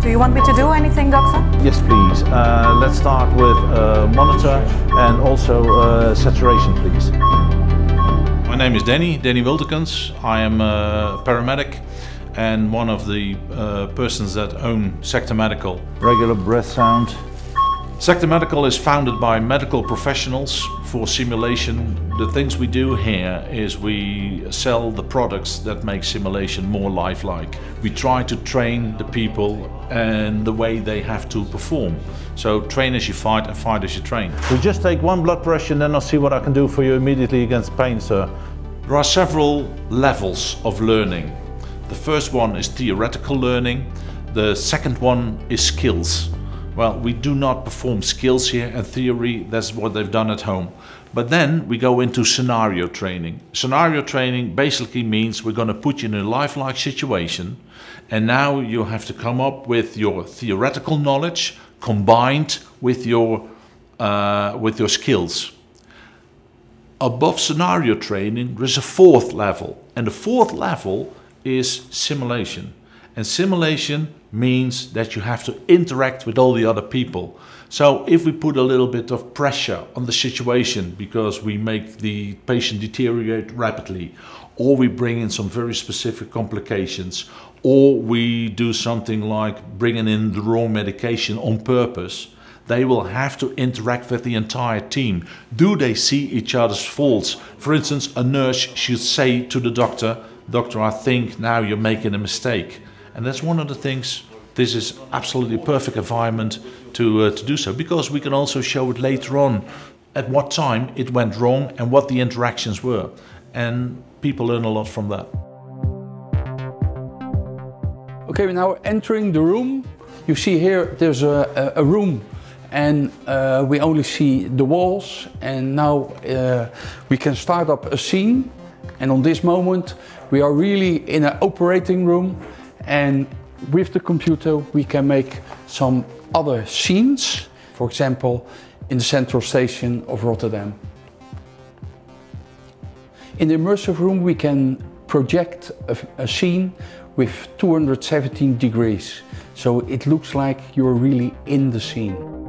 Do you want me to do anything, doctor? Yes, please. Uh, let's start with uh, monitor and also uh, saturation, please. My name is Dennie, Dennie Wulterkens. I am a paramedic and one of the uh, persons that own Secta Medical. Regular breath sound. Secta Medical is founded by medical professionals for simulation. The things we do here is we sell the products that make simulation more lifelike. We try to train the people and the way they have to perform. So train as you fight and fight as you train. We just take one blood pressure and then I'll see what I can do for you immediately against pain, sir. There are several levels of learning. The first one is theoretical learning. The second one is skills. Well, we do not perform skills here and theory, that's what they've done at home. But then we go into scenario training. Scenario training basically means we're going to put you in a lifelike situation and now you have to come up with your theoretical knowledge combined with your, uh, with your skills. Above scenario training, there is a fourth level. And the fourth level is simulation. And simulation means that you have to interact with all the other people. So if we put a little bit of pressure on the situation because we make the patient deteriorate rapidly, or we bring in some very specific complications, or we do something like bringing in the wrong medication on purpose, they will have to interact with the entire team. Do they see each other's faults? For instance, a nurse should say to the doctor, Doctor, I think now you're making a mistake. And that's one of the things, this is absolutely perfect environment to, uh, to do so, because we can also show it later on at what time it went wrong and what the interactions were. And people learn a lot from that. Okay, we're now entering the room. You see here there's a, a, room and uh, we only see the walls and now uh, we can start up a scene and on this moment we are really in an operating room and with the computer we can make some other scenes, for example in the central station of Rotterdam. In the immersive room we can project a, a scene with 217 degrees, so it looks like you're really in the scene.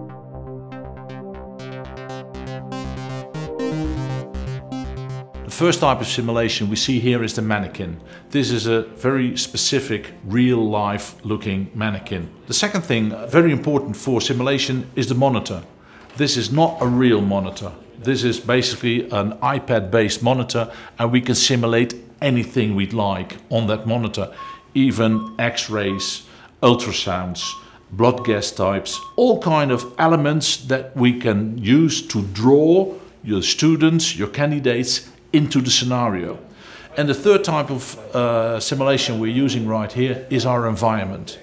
First type of simulation we see here is the mannequin. This is a very specific, real life looking mannequin. The second thing, very important for simulation, is the monitor. This is not a real monitor. This is basically an iPad based monitor and we can simulate anything we'd like on that monitor. Even x-rays, ultrasounds, blood gas types, all kind of elements that we can use to draw your students, your candidates into the scenario. And the third type of uh, simulation we're using right here is our environment.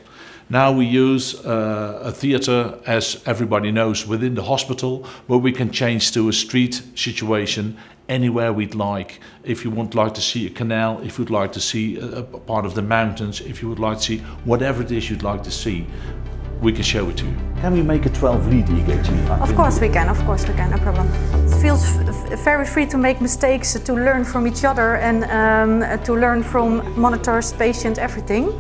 Now we use uh, a theater, as everybody knows, within the hospital, where we can change to a street situation anywhere we'd like. If you would like to see a canal, if you'd like to see a, a part of the mountains, if you would like to see whatever it is you'd like to see, we can show it to you. Can we make a 12 lead EKG? Of course we can, of course we can, no problem. It feels very free to make mistakes, to learn from each other and um, to learn from monitors, patients, everything.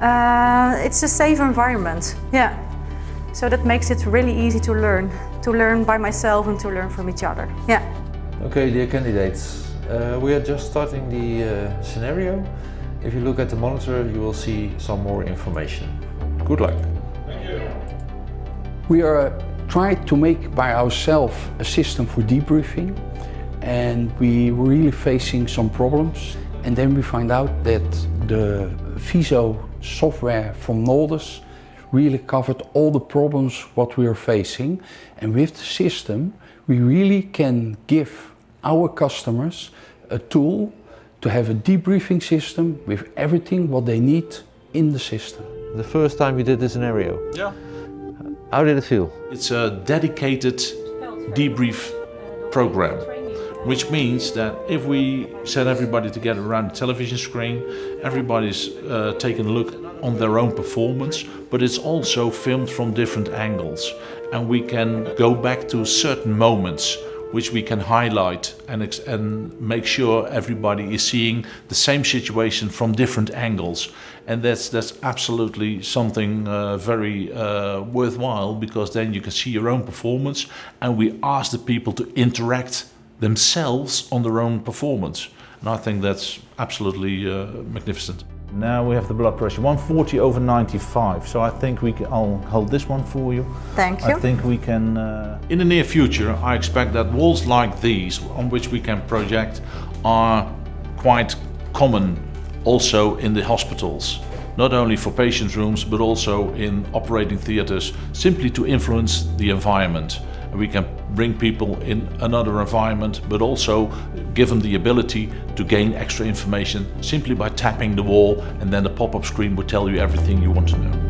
Uh, it's a safe environment, yeah. So that makes it really easy to learn, to learn by myself and to learn from each other, yeah. Okay, dear candidates, uh, we are just starting the uh, scenario. If you look at the monitor, you will see some more information. Good luck. Thank you. We are trying to make by ourselves a system for debriefing and we were really facing some problems. And then we find out that the Viso software from Noldus really covered all the problems what we are facing. And with the system, we really can give our customers a tool to have a debriefing system with everything what they need in the system. The first time you did this scenario? Yeah. How did it feel? It's a dedicated debrief program, which means that if we set everybody together around the television screen, everybody's uh, taking a look on their own performance, but it's also filmed from different angles. And we can go back to certain moments which we can highlight and, and make sure everybody is seeing the same situation from different angles. And that's, that's absolutely something uh, very uh, worthwhile because then you can see your own performance and we ask the people to interact themselves on their own performance. And I think that's absolutely uh, magnificent. Now we have the blood pressure 140 over 95. So I think we can, I'll hold this one for you. Thank you. I think we can. Uh, In the near future, I expect that walls like these, on which we can project, are quite common also in the hospitals. Not only for patients' rooms, but also in operating theaters, simply to influence the environment. We can bring people in another environment, but also give them the ability to gain extra information simply by tapping the wall, and then the pop up screen will tell you everything you want to know.